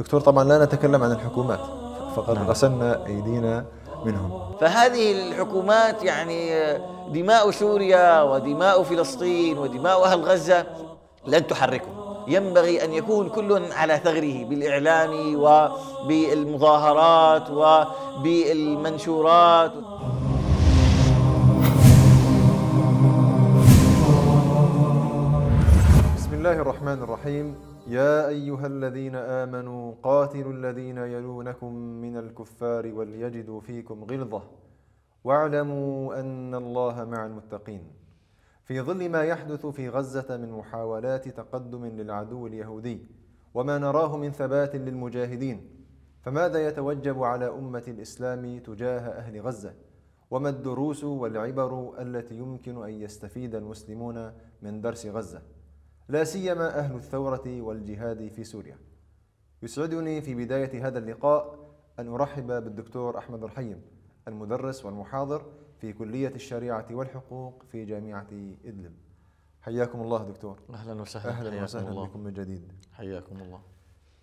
دكتور طبعا لا نتكلم عن الحكومات فقد نعم. غسلنا أيدينا منهم. فهذه الحكومات يعني دماء سوريا ودماء فلسطين ودماء أهل غزة لن تحركهم. ينبغي أن يكون كل على ثغره بالإعلام وبالمظاهرات وبالمنشورات. بسم الله الرحمن الرحيم. يا أيها الذين آمنوا قاتلوا الذين يلونكم من الكفار وليجدوا فيكم غلظة واعلموا أن الله مع المتقين في ظل ما يحدث في غزة من محاولات تقدم للعدو اليهودي وما نراه من ثبات للمجاهدين فماذا يتوجب على أمة الإسلام تجاه أهل غزة؟ وما الدروس والعبر التي يمكن أن يستفيد المسلمون من درس غزة؟ لا سيما أهل الثورة والجهاد في سوريا. يسعدني في بداية هذا اللقاء أن أرحب بالدكتور أحمد الحيم المدرس والمحاضر في كلية الشريعة والحقوق في جامعة إدلب. حياكم الله دكتور. أهلا وسهلا أهلا وسهلا الله. بكم من جديد. حياكم الله.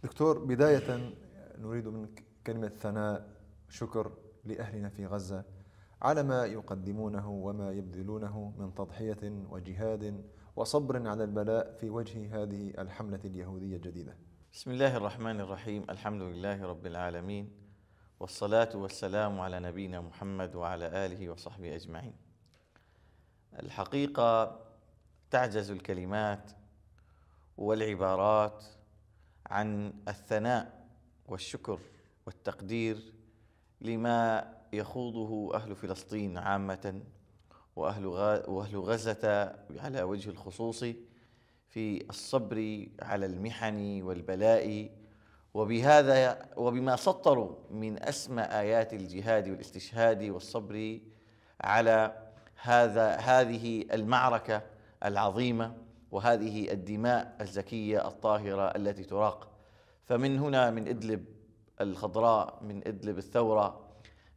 دكتور بداية نريد منك كلمة ثناء شكر لأهلنا في غزة على ما يقدمونه وما يبذلونه من تضحية وجهاد وصبر على البلاء في وجه هذه الحملة اليهودية الجديدة. بسم الله الرحمن الرحيم. الحمد لله رب العالمين. والصلاة والسلام على نبينا محمد وعلى آله وصحبه أجمعين. الحقيقة تعجز الكلمات والعبارات عن الثناء والشكر والتقدير لما يخوضه أهل فلسطين عامة وأهل وأهل غزة على وجه الخصوص في الصبر على المحن والبلاء. وبهذا وبما سطروا من أسمى آيات الجهاد والاستشهاد والصبر على هذا هذه المعركة العظيمة وهذه الدماء الزكية الطاهرة التي تراق. فمن هنا من إدلب الخضراء من إدلب الثورة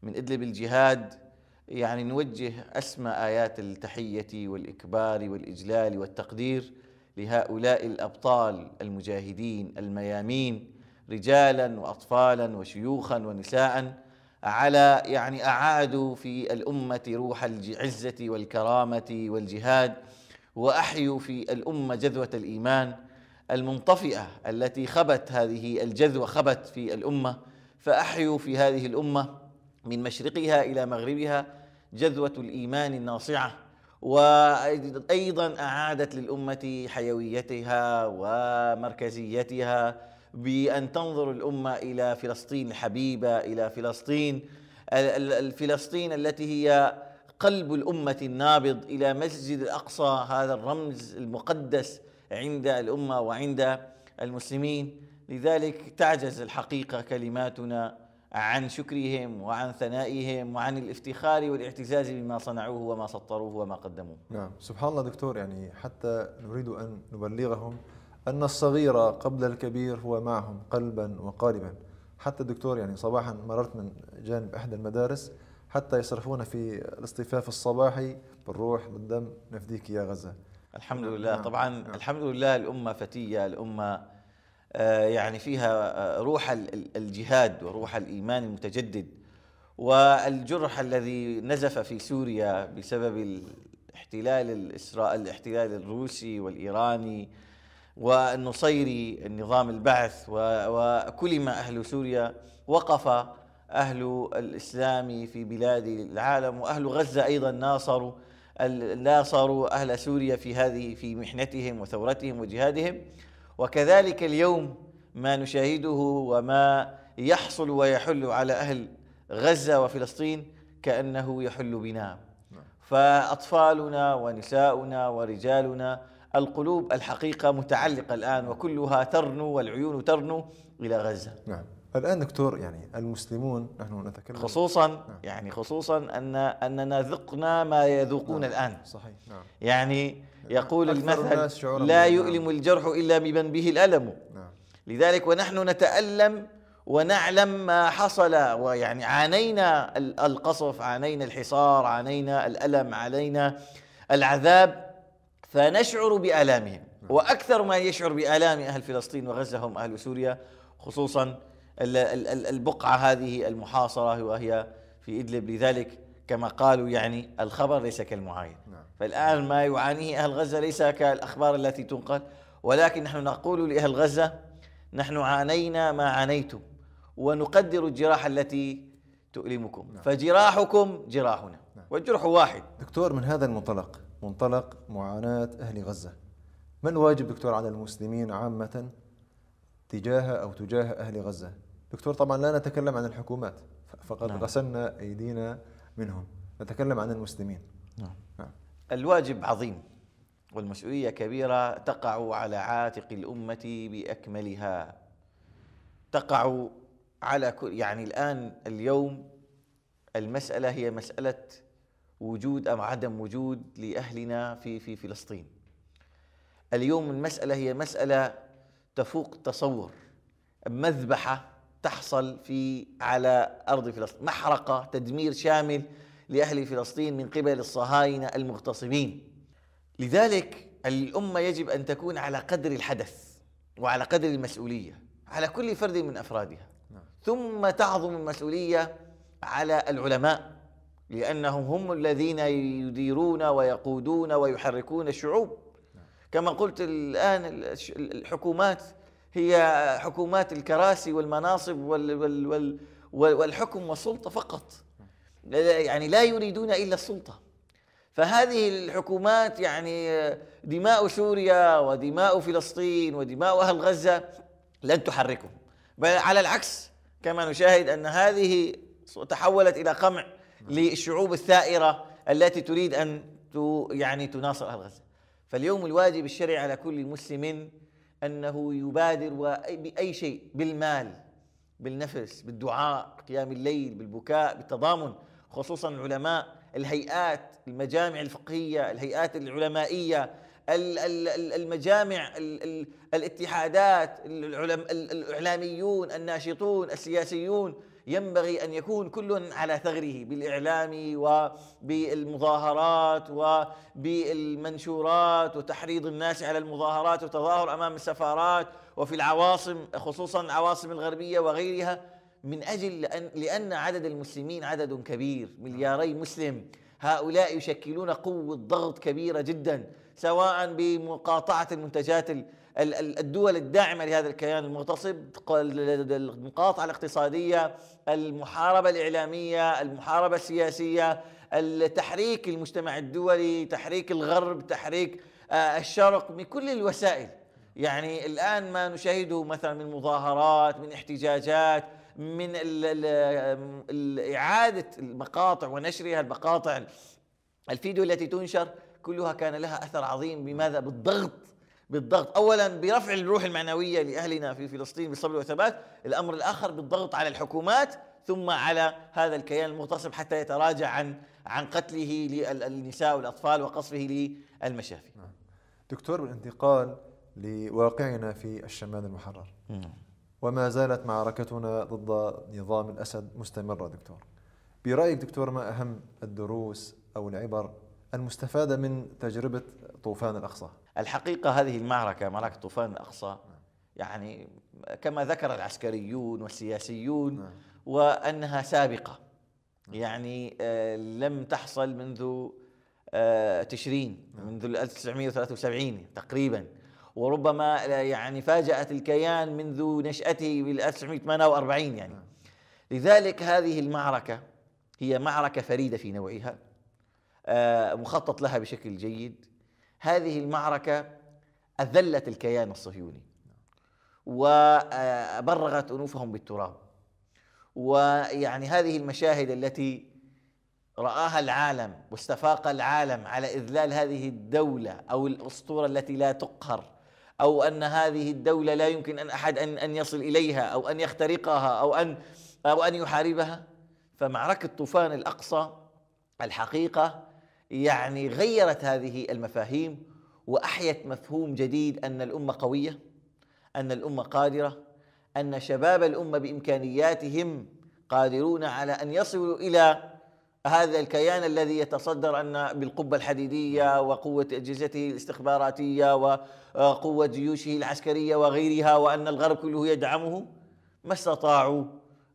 من إدلب الجهاد يعني نوجه أسمى آيات التحية والإكبار والإجلال والتقدير لهؤلاء الأبطال المجاهدين الميامين رجالا وأطفالا وشيوخا ونساء على يعني أعادوا في الأمة روح العزة والكرامة والجهاد وأحيوا في الأمة جذوة الإيمان المنطفئة التي خبت هذه الجذوة خبت في الأمة فأحيوا في هذه الأمة من مشرقها إلى مغربها جذوة الإيمان الناصعة وأيضا أعادت للأمة حيويتها ومركزيتها بأن تنظر الأمة إلى فلسطين الحبيبة إلى فلسطين الفلسطين التي هي قلب الأمة النابض إلى مسجد الأقصى هذا الرمز المقدس عند الأمة وعند المسلمين. لذلك تعجز الحقيقة كلماتنا عن شكرهم وعن ثنائهم وعن الافتخار والاعتزاز بما صنعوه وما سطروه وما قدموه. نعم. سبحان الله دكتور يعني حتى نريد أن نبلغهم أن الصغير قبل الكبير هو معهم قلبا وقالبا. حتى دكتور يعني صباحا مررت من جانب إحدى المدارس حتى يصرفون في الاصطفاف الصباحي بالروح بالدم نفديك يا غزة. الحمد لله. نعم. طبعا نعم. الحمد لله الأمة فتية الأمة يعني فيها آه، روح الجهاد وروح الإيمان المتجدد. والجرح الذي نزف في سوريا بسبب الاحتلال الاسرائيلي الاحتلال الروسي والإيراني والنصيري النظام البعث وكلم أهل سوريا وقف أهل الإسلام في بلاد العالم وأهل غزة أيضا ناصروا ناصروا أهل سوريا في هذه في محنتهم وثورتهم وجهادهم. وكذلك اليوم ما نشاهده وما يحصل ويحل على أهل غزة وفلسطين كأنه يحل بنا. فأطفالنا ونساؤنا ورجالنا القلوب الحقيقة متعلقة الآن وكلها ترنو والعيون ترنو إلى غزة. نعم. الآن دكتور يعني المسلمون نحن نتكلم. خصوصا نعم. يعني خصوصا أن أننا ذقنا ما يذوقون نعم. الآن. صحيح. نعم. يعني يقول المثل لا يؤلم الجرح إلا بمن به الألم نعم. لذلك ونحن نتألم ونعلم ما حصل ويعني عانينا القصف عانينا الحصار عانينا الألم علينا العذاب فنشعر بآلامهم نعم. وأكثر ما يشعر بآلام أهل فلسطين وغزة هم أهل سوريا خصوصا البقعة هذه المحاصرة وهي في إدلب لذلك كما قالوا يعني الخبر ليس كالمعاين نعم. فالآن ما يعانيه أهل غزة ليس كالأخبار التي تنقل ولكن نحن نقول لأهل غزة نحن عانينا ما عانيتم ونقدر الجراح التي تؤلمكم نعم. فجراحكم جراحنا نعم. والجرح واحد دكتور من هذا المنطلق منطلق معاناة أهل غزة ما الواجب دكتور على المسلمين عامة تجاه أو تجاه أهل غزة دكتور طبعا لا نتكلم عن الحكومات فقد نعم. غسلنا أيدينا منهم نتكلم عن المسلمين نعم. نعم. الواجب عظيم والمسؤولية كبيرة تقع على عاتق الأمة بأكملها تقع على كل يعني الآن اليوم المسألة هي مسألة وجود أم عدم وجود لأهلنا في في فلسطين اليوم المسألة هي مسألة تفوق التصور مذبحة تحصل في على أرض فلسطين محرقة تدمير شامل لأهل فلسطين من قبل الصهاينة المغتصبين لذلك الأمة يجب أن تكون على قدر الحدث وعلى قدر المسؤولية على كل فرد من أفرادها نعم. ثم تعظم المسؤولية على العلماء لأنهم هم الذين يديرون ويقودون ويحركون الشعوب نعم. كما قلت الآن الحكومات هي حكومات الكراسي والمناصب والحكم والسلطة فقط. يعني لا يريدون إلا السلطة. فهذه الحكومات يعني دماء سوريا ودماء فلسطين ودماء أهل غزة لن تحركهم. بل على العكس كما نشاهد أن هذه تحولت إلى قمع للشعوب الثائرة التي تريد أن يعني تناصر أهل غزة. فاليوم الواجب الشرعي على كل مسلم أنه يبادر بأي شيء بالمال بالنفس بالدعاء قيام الليل بالبكاء بالتضامن. خصوصا العلماء الهيئات المجامع الفقهية الهيئات العلمائية المجامع الاتحادات الإعلاميون الناشطون السياسيون. ينبغي أن يكون كل على ثغره بالإعلام وبالمظاهرات وبالمنشورات وتحريض الناس على المظاهرات والتظاهر أمام السفارات وفي العواصم خصوصا العواصم الغربية وغيرها من أجل لأن, لأن عدد المسلمين عدد كبير ملياري مسلم. هؤلاء يشكلون قوة ضغط كبيرة جدا سواء بمقاطعة المنتجات الدول الداعمة لهذا الكيان المغتصب المقاطعه الاقتصادية المحاربة الإعلامية المحاربة السياسية التحريك المجتمع الدولي تحريك الغرب تحريك آه، الشرق من كل الوسائل. يعني الآن ما نشاهده مثلا من مظاهرات من احتجاجات من إعادة المقاطع ونشرها المقاطع الفيديو التي تنشر كلها كان لها أثر عظيم. بماذا؟ بالضغط بالضغط. اولا برفع الروح المعنوية لأهلنا في فلسطين بالصبر والثبات الأمر الآخر بالضغط على الحكومات ثم على هذا الكيان المغتصب حتى يتراجع عن عن قتله للنساء والأطفال وقصفه للمشافي. نعم. دكتور بالانتقال لواقعنا في الشمال المحرر. وما زالت معركتنا ضد نظام الأسد مستمرة دكتور. برأيك دكتور ما أهم الدروس أو العبر المستفادة من تجربة طوفان الأقصى؟ الحقيقة هذه المعركة معركة طوفان الأقصى يعني كما ذكر العسكريون والسياسيون نعم. وأنها سابقة يعني آه، لم تحصل منذ آه، تشرين نعم. منذ 1973 تقريبا وربما يعني فاجأت الكيان منذ نشأته بال 1948 يعني نعم. لذلك هذه المعركة هي معركة فريدة في نوعها آه، مخطط لها بشكل جيد هذه المعركة أذلت الكيان الصهيوني وبرغت أنوفهم بالتراب. ويعني هذه المشاهد التي رآها العالم واستفاق العالم على إذلال هذه الدولة أو الأسطورة التي لا تقهر أو أن هذه الدولة لا يمكن أن أحد أن أن يصل إليها أو أن يخترقها أو أن أو أن يحاربها. فمعركة طوفان الأقصى الحقيقة يعني غيرت هذه المفاهيم وأحيت مفهوم جديد أن الأمة قوية أن الأمة قادرة أن شباب الأمة بإمكانياتهم قادرون على أن يصلوا إلى هذا الكيان الذي يتصدر أن بالقبه الحديدية وقوة أجهزته الاستخباراتية وقوة جيوشه العسكرية وغيرها وأن الغرب كله يدعمه. ما استطاعوا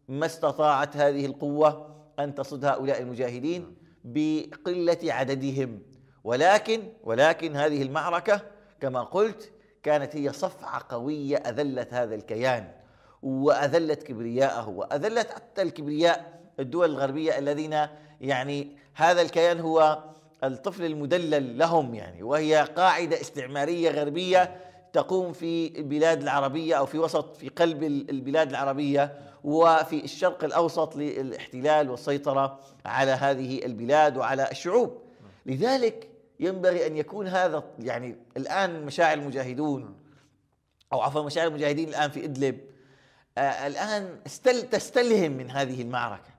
ما استطاعت هذه القوة أن تصد هؤلاء المجاهدين. بقلة عددهم. ولكن ولكن هذه المعركة كما قلت كانت هي صفعة قوية أذلت هذا الكيان وأذلت كبرياءه وأذلت حتى الكبرياء الدول الغربية الذين يعني هذا الكيان هو الطفل المدلل لهم يعني وهي قاعدة استعمارية غربية تقوم في البلاد العربية أو في وسط في قلب البلاد العربية وفي الشرق الأوسط للاحتلال والسيطرة على هذه البلاد وعلى الشعوب. لذلك ينبغي أن يكون هذا يعني الآن مشاعر المجاهدون أو عفوا مشاعر المجاهدين الآن في إدلب آه الآن تستلهم من هذه المعركة.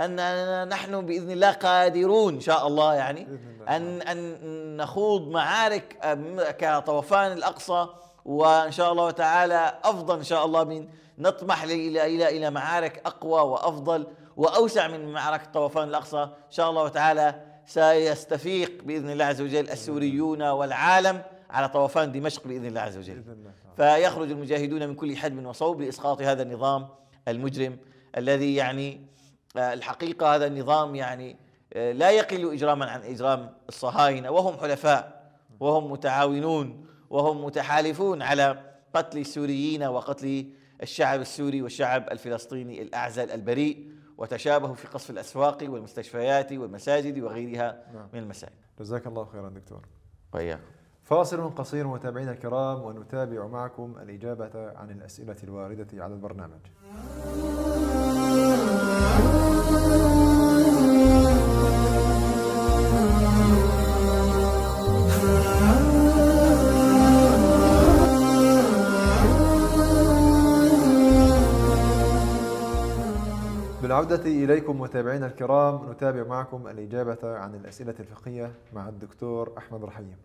أننا نحن بإذن الله قادرون إن شاء الله يعني أن أن نخوض معارك كطوفان الأقصى وإن شاء الله تعالى أفضل إن شاء الله من نطمح إلى إلى إلى معارك أقوى وأفضل وأوسع من معركة طوفان الأقصى. إن شاء الله تعالى سيستفيق بإذن الله عز وجل السوريون والعالم على طوفان دمشق بإذن الله عز وجل. فيخرج المجاهدون من كل حدب وصوب لإسقاط هذا النظام المجرم الذي يعني آه، الحقيقة هذا النظام يعني آه، لا يقل إجراما عن إجرام الصهاينة. وهم حلفاء وهم متعاونون. وهم متحالفون على قتل السوريين وقتل الشعب السوري والشعب الفلسطيني الأعزل البريء وتشابهوا في قصف الأسواق والمستشفيات والمساجد وغيرها نعم. من المسائل جزاك الله خيرا دكتور. وإياكم فاصل قصير متابعينا الكرام ونتابع معكم الإجابة عن الأسئلة الواردة على البرنامج. بالعودة إليكم متابعينا الكرام نتابع معكم الإجابة عن الأسئلة الفقهية مع الدكتور أحمد رحيم.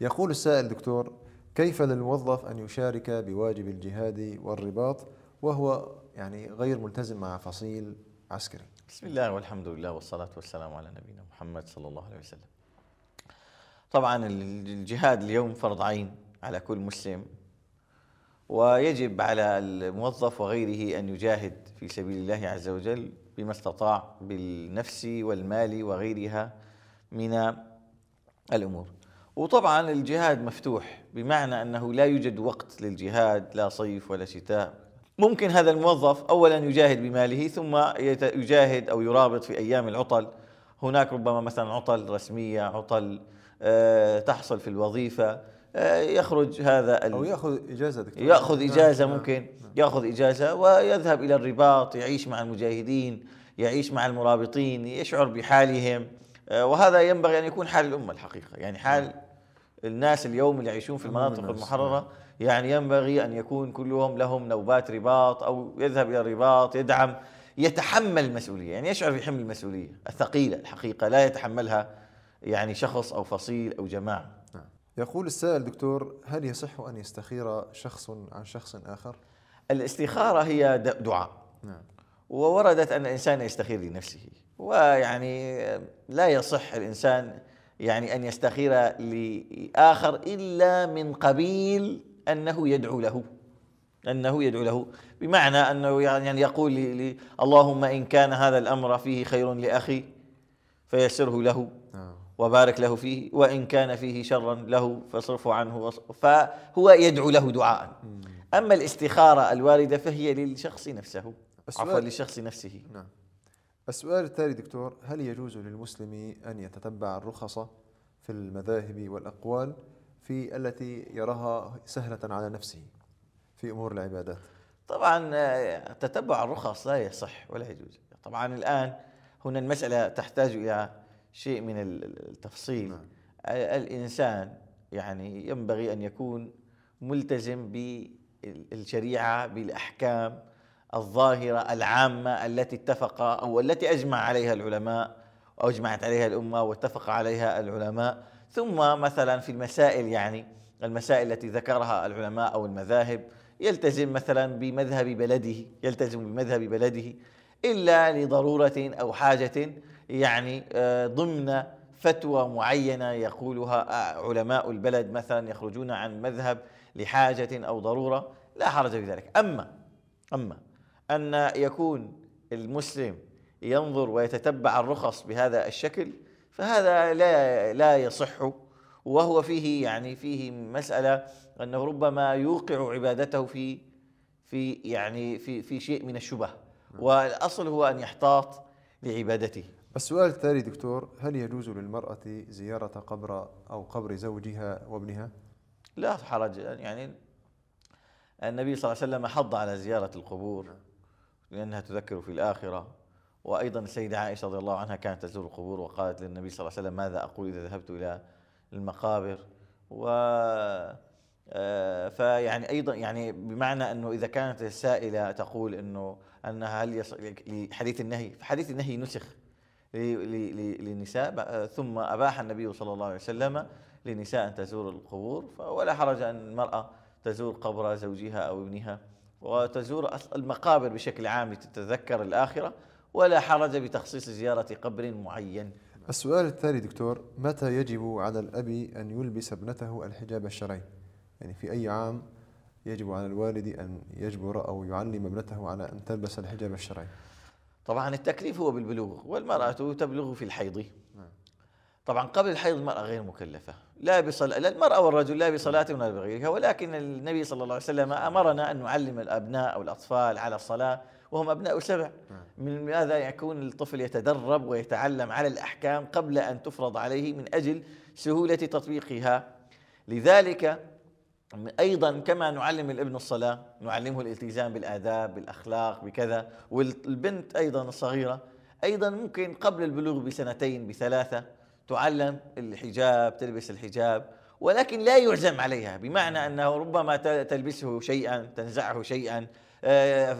يقول السائل دكتور كيف للموظف أن يشارك بواجب الجهاد والرباط وهو يعني غير ملتزم مع فصيل عسكري؟ بسم الله والحمد لله والصلاة والسلام على نبينا محمد صلى الله عليه وسلم. طبعا الجهاد اليوم فرض عين على كل مسلم ويجب على الموظف وغيره أن يجاهد في سبيل الله عز وجل بما استطاع بالنفس والمال وغيرها من الأمور. وطبعا الجهاد مفتوح بمعنى أنه لا يوجد وقت للجهاد لا صيف ولا شتاء. ممكن هذا الموظف اولا يجاهد بماله ثم يجاهد أو يرابط في أيام العطل. هناك ربما مثلا عطل رسمية عطل آه، تحصل في الوظيفة. آه، يخرج هذا أو يأخذ إجازة دكتور يأخذ نعم، إجازة نعم. ممكن يأخذ إجازة ويذهب إلى الرباط يعيش مع المجاهدين يعيش مع المرابطين يشعر بحالهم آه، وهذا ينبغي أن يكون حال الأمة الحقيقة يعني حال نعم. الناس اليوم اللي يعيشون في المناطق المحررة يعني ينبغي أن يكون كلهم لهم نوبات رباط أو يذهب إلى الرباط يدعم يتحمل المسؤولية يعني يشعر بحمل المسؤولية الثقيلة الحقيقة لا يتحملها يعني شخص أو فصيل أو جماعة نعم. يقول السائل دكتور هل يصح أن يستخير شخص عن شخص آخر؟ الاستخارة هي دعاء نعم. ووردت أن الإنسان يستخير لنفسه ويعني لا يصح الإنسان يعني أن يستخير لآخر إلا من قبيل أنه يدعو له أنه يدعو له بمعنى أنه يعني يقول لي اللهم إن كان هذا الأمر فيه خير لأخي فيسره له آه. وبارك له فيه وإن كان فيه شرا له فاصرفه عنه فهو يدعو له دعاء. أما الاستخارة الواردة فهي للشخص نفسه عفوا للشخص نفسه. نعم. السؤال التالي دكتور هل يجوز للمسلم أن يتتبع الرخص في المذاهب والأقوال في التي يراها سهلة على نفسه في أمور العبادات؟ طبعا آه، تتبع الرخص لا يصح ولا يجوز. طبعا الآن هنا المسألة تحتاج إلى شيء من التفصيل نعم. الإنسان يعني ينبغي أن يكون ملتزم بالشريعة بالأحكام الظاهرة العامة التي اتفق أو التي أجمع عليها العلماء أو أجمعت عليها الأمة واتفق عليها العلماء ثم مثلا في المسائل يعني المسائل التي ذكرها العلماء أو المذاهب يلتزم مثلا بمذهب بلده يلتزم بمذهب بلده إلا لضرورة أو حاجة يعني آه، ضمن فتوى معينة يقولها علماء البلد مثلا يخرجون عن مذهب لحاجة أو ضرورة لا حرج في ذلك. أما أما أن يكون المسلم ينظر ويتتبع الرخص بهذا الشكل فهذا لا لا يصح وهو فيه يعني فيه مسألة أنه ربما يوقع عبادته في في يعني في في شيء من الشبه. والأصل هو أن يحتاط لعبادته. السؤال التالي دكتور هل يجوز للمرأة زيارة قبر أو قبر زوجها وابنها؟ لا حرج يعني النبي صلى الله عليه وسلم حض على زيارة القبور لأنها تذكر في الآخرة وأيضا السيدة عائشة رضي الله عنها كانت تزور القبور وقالت للنبي صلى الله عليه وسلم ماذا أقول إذا ذهبت إلى المقابر و آه، فيعني أيضا يعني بمعنى أنه إذا كانت السائلة تقول إنه أنها هل لحديث النهي فحديث النهي نسخ للنساء ثم أباح النبي صلى الله عليه وسلم للنساء أن تزور القبور ولا حرج أن المرأة تزور قبر زوجها أو ابنها وتزور المقابر بشكل عام لتتذكر الآخرة ولا حرج بتخصيص زيارة قبر معين السؤال التالي دكتور متى يجب على الأب أن يلبس ابنته الحجاب الشرعي؟ يعني في أي عام يجب على الوالد أن يجبر أو يعلم ابنته على أن تلبس الحجاب الشرعي طبعا التكليف هو بالبلوغ والمرأة تبلغ في الحيض. طبعا قبل الحيض المرأة غير مكلفة لا بصلاة لا المرأة والرجل لا بصلاة ولا بغيرها ولكن النبي صلى الله عليه وسلم أمرنا أن نعلم الأبناء أو الأطفال على الصلاة وهم أبناء سبع. من هذا يكون الطفل يتدرب ويتعلم على الأحكام قبل أن تفرض عليه من أجل سهولة تطبيقها لذلك أيضا كما نعلم الابن الصلاة نعلمه الالتزام بالآداب بالأخلاق بكذا. والبنت أيضا الصغيرة أيضا ممكن قبل البلوغ بسنتين بثلاثة تعلم الحجاب تلبس الحجاب ولكن لا يعزم عليها بمعنى أنه ربما تلبسه شيئا تنزعه شيئا آه،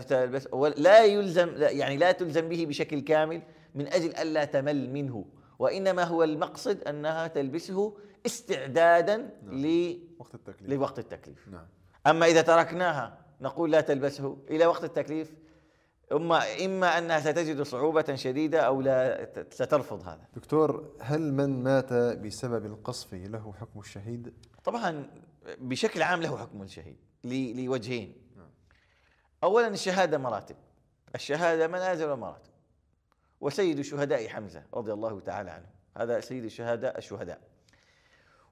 لا يلزم يعني لا تلزم به بشكل كامل من أجل الا تمل منه. وإنما هو المقصد أنها تلبسه استعدادا نعم. لوقت التكليف. لوقت التكليف. نعم. أما إذا تركناها نقول لا تلبسه إلى وقت التكليف. إما إما أنها ستجد صعوبة شديدة أو لا سترفض هذا. دكتور هل من مات بسبب القصف له حكم الشهيد؟ طبعا بشكل عام له حكم الشهيد لوجهين. نعم. أولا الشهادة مراتب. الشهادة منازل ومراتب. وسيد الشهداء حمزة رضي الله تعالى عنه. هذا سيد الشهداء الشهداء.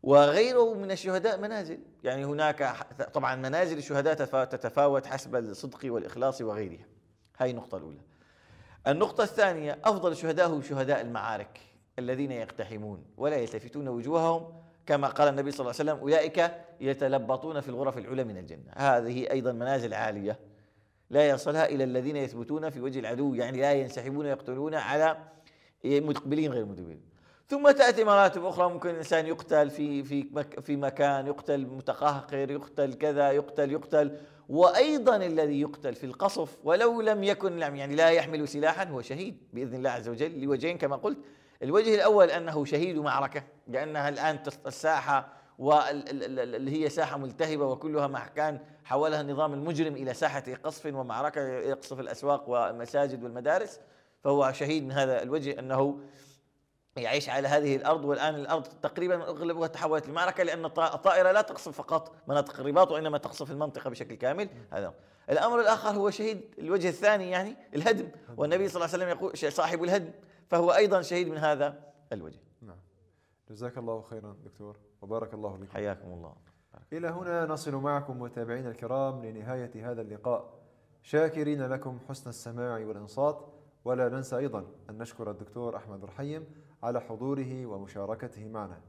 وغيره من الشهداء منازل. يعني هناك طبعا منازل الشهداء تتفاوت حسب الصدق والإخلاص وغيرها. هاي النقطة الأولى. النقطة الثانية أفضل الشهداء هم شهداء المعارك الذين يقتحمون ولا يلتفتون وجوههم كما قال النبي صلى الله عليه وسلم أولئك يتلبطون في الغرف العلى من الجنة. هذه أيضا منازل عالية لا يصلها إلى الذين يثبتون في وجه العدو يعني لا ينسحبون يقتلون على مقبلين غير مدبرين ثم تأتي مراتب أخرى ممكن الإنسان يقتل في في في مكان يقتل متقهقر يقتل كذا يقتل يقتل. وأيضا الذي يقتل في القصف ولو لم يكن يعني لا يحمل سلاحا هو شهيد بإذن الله عز وجل لوجهين كما قلت. الوجه الأول أنه شهيد معركة لأنها الآن الساحة واللي هي ساحة ملتهبة وكلها مكان حولها النظام المجرم إلى ساحة قصف ومعركة يقصف الأسواق والمساجد والمدارس. فهو شهيد من هذا الوجه أنه يعيش على هذه الأرض والآن الأرض تقريبا أغلبها تحولت لمعركة لأن الطائرة لا تقصف فقط مناطق الرباط وإنما تقصف المنطقة بشكل كامل. هذا الأمر الآخر هو شهيد الوجه الثاني يعني الهدم. والنبي صلى الله عليه وسلم يقول صاحب الهدم. فهو أيضا شهيد من هذا الوجه. نعم. جزاك الله خيرا دكتور. وبارك الله فيكم حياكم الله. إلى هنا نصل معكم متابعينا الكرام لنهاية هذا اللقاء. شاكرين لكم حسن السماع والإنصات. ولا ننسى أيضا أن نشكر الدكتور أحمد رحيم على حضوره ومشاركته معنا.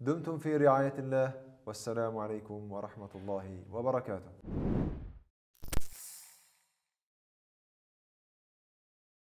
دمتم في رعاية الله والسلام عليكم ورحمة الله وبركاته.